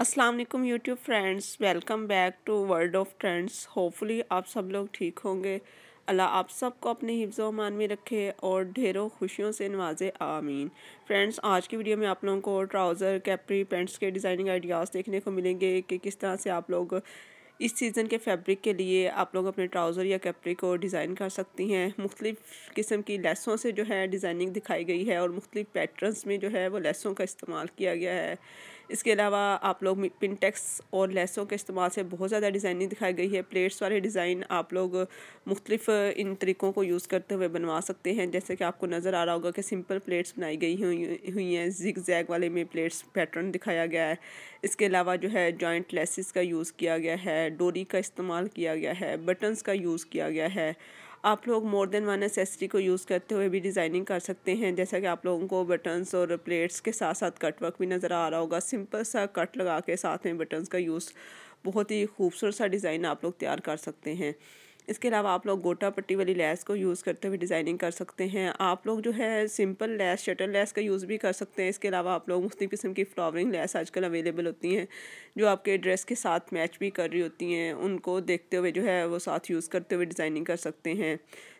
अस्सलाम वालेकुम YouTube friends welcome back to world of trends hopefully आप सब लोग ठीक होंगे। अल्लाह आप सबको अपने हिफ्ज़ मान में रखे और ढेरों खुशियों से नवाजे, आमीन। फ्रेंड्स आज की वीडियो में आप लोगों को ट्राउज़र कैपरी पेंट्स के डिज़ाइनिंग आइडियाज़ देखने को मिलेंगे कि किस तरह से आप लोग इस सीज़न के फैब्रिक के लिए आप लोग अपने ट्राउज़र या कैपरी को डिज़ाइन कर सकती हैं। मुख्तलिफ़ किस्म की लेसों से जो है डिज़ाइनिंग दिखाई गई है और मुख्तलिफ़ पैटर्न्स में जो है वो लेसों का इस्तेमाल किया गया है। इसके अलावा आप लोग पिनटेक्स और लेसों के इस्तेमाल से बहुत ज़्यादा डिज़ाइनिंग दिखाई गई है। प्लेट्स वाले डिज़ाइन आप लोग मुख्तलिफ़ इन तरीक़ों को यूज़ करते हुए बनवा सकते हैं। जैसे कि आपको नज़र आ रहा होगा कि सिंपल प्लेट्स बनाई गई हुई हैं। जिग जैग वाले में प्लेट्स पैटर्न दिखाया गया है। इसके अलावा जो है जॉइंट लेसिस का यूज़ किया गया है। डोरी का इस्तेमाल किया गया है। बटन्स का यूज़ किया गया है। आप लोग मोर देन वन एसेसरी को यूज़ करते हुए भी डिज़ाइनिंग कर सकते हैं। जैसा कि आप लोगों को बटन्स और प्लेट्स के साथ साथ कट वर्क भी नज़र आ रहा होगा। सिंपल सा कट लगा के साथ में बटन्स का यूज़ बहुत ही खूबसूरत सा डिज़ाइन आप लोग तैयार कर सकते हैं। इसके अलावा आप लोग गोटा पट्टी वाली लैस को यूज़ करते हुए डिज़ाइनिंग कर सकते हैं। आप लोग जो है सिंपल लैस, शटल लैस का यूज़ भी कर सकते हैं। इसके अलावा आप लोग मुख्तु किस्म की फ्लावरिंग लैस आजकल अवेलेबल होती हैं, जो आपके ड्रेस के साथ मैच भी कर रही होती हैं। उनको देखते हुए जो है वो साथ यूज़ करते हुए डिज़ाइनिंग कर सकते हैं।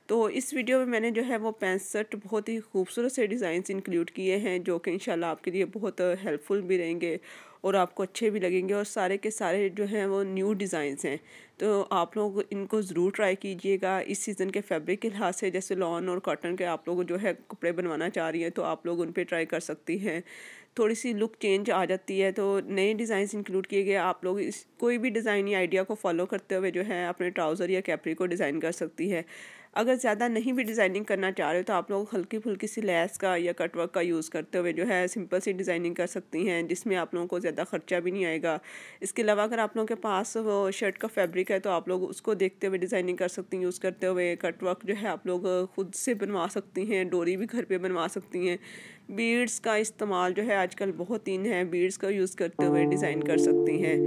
तो इस वीडियो में मैंने जो है वो पैंसठ बहुत ही खूबसूरत से डिज़ाइन इंक्लूड किए हैं, जो कि इंशाल्लाह आपके लिए बहुत हेल्पफुल भी रहेंगे। और आपको अच्छे भी लगेंगे और सारे के सारे जो हैं वो न्यू डिज़ाइंस हैं। तो आप लोग इनको ज़रूर ट्राई कीजिएगा। इस सीज़न के फैब्रिक के लिहाज से जैसे लॉन और कॉटन के आप लोग जो है कपड़े बनवाना चाह रही हैं तो आप लोग उन पर ट्राई कर सकती हैं। थोड़ी सी लुक चेंज आ जाती है तो नए डिज़ाइन इंक्लूड किए गए। आप लोग इस कोई भी डिज़ाइन या आइडिया को फॉलो करते हुए जो है, अपने ट्राउज़र या कैपरी को डिज़ाइन कर सकती है। अगर ज़्यादा नहीं भी डिज़ाइनिंग करना चाह रहे हो तो आप लोग हल्की फुल्की सी लेस का या कटवर्क का यूज़ करते हुए जो है सिंपल सी डिज़ाइनिंग कर सकती हैं, जिसमें आप लोगों को ज़्यादा ख़र्चा भी नहीं आएगा। इसके अलावा अगर आप लोगों के पास वो शर्ट का फैब्रिक है तो आप लोग उसको देखते हुए डिज़ाइनिंग कर सकती हैं, यूज़ करते हुए कटवर्क जो है आप लोग खुद से बनवा सकती हैं, डोरी भी घर पर बनवा सकती हैं। बीड्स का इस्तेमाल जो है आजकल बहुत इन है, बीड्स का यूज़ करते हुए डिज़ाइन कर सकती हैं।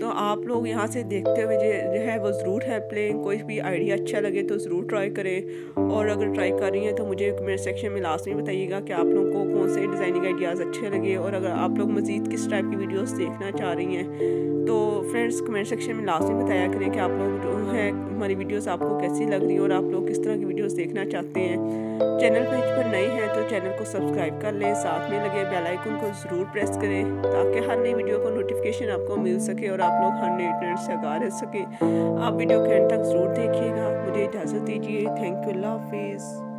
तो आप लोग यहाँ से देखते हुए जो है वो ज़रूर हेल्प लें कोई भी आइडिया अच्छा लगे तो ज़रूर ट्राई करें। और अगर ट्राई कर रही हैं तो मुझे कमेंट सेक्शन में लास्ट में बताइएगा कि आप लोगों को कौन से डिज़ाइनिंग आइडियाज़ अच्छे लगे। और अगर आप लोग मज़ीद किस टाइप की वीडियोज़ देखना चाह रही हैं तो फ्रेंड्स कमेंट सेक्शन में लास्ट में बताया करें कि आप लोग जो है, हमारी वीडियोस आपको कैसी लग रही है और आप लोग किस तरह की वीडियोस देखना चाहते हैं। चैनल पेज पर नए हैं तो चैनल को सब्सक्राइब कर लें, साथ में लगे बेल आइकन को ज़रूर प्रेस करें, ताकि हर नई नोटिफिकेशन आपको मिल सके और आप लोग हर नेट नेट से आगा रह सके। आप वीडियो के एंड तक ज़रूर देखिएगा। मुझे इजाज़त दीजिए। थैंक यू अल्लाह हाफिज़